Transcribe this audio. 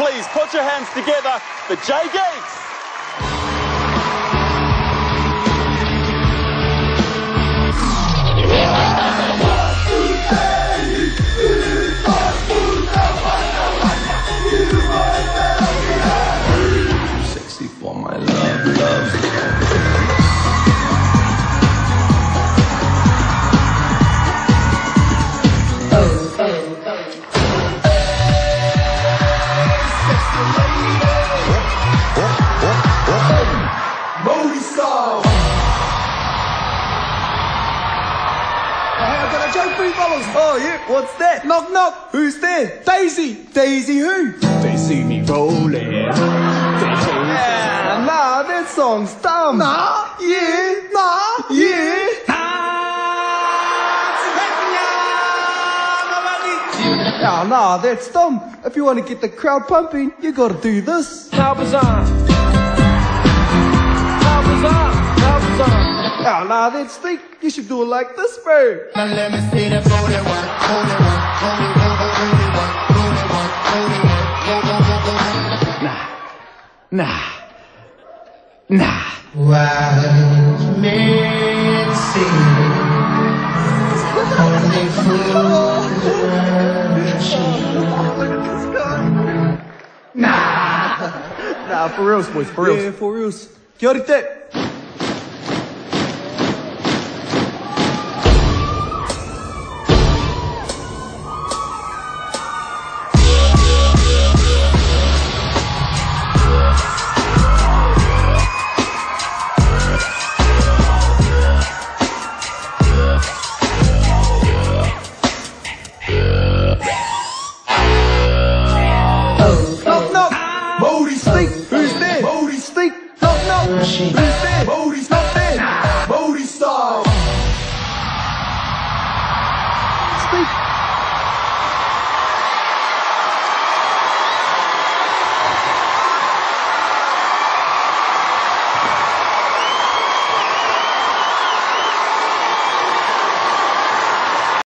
please put your hands together for JGeeks. Got a joke for you fellas. Oh, yeah, what's that? Knock, knock. Who's there? Daisy. Daisy who? They see me rolling. They yeah, nah, that song's dumb. Nah, yeah, nah, yeah. Yeah, nah, that's dumb. If you want to get the crowd pumping, you gotta do this. How bizarre. Yeah, nah, that's thick. You should do it like this, bro. Now let me see that booty work, booty work, booty work, booty work, work, work. Nah. Nah. Wise men say only fools Nah, for reals, boys, for reals. Yeah, for reals. Kia ora te. Knock,